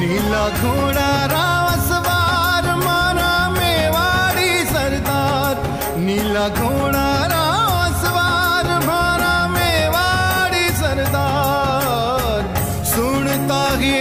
नीला घोड़ा रावत मारा मेवाड़ी सरदार। नीला घोड़ा रावत मारा मेवाड़ी सरदार। सुनता ही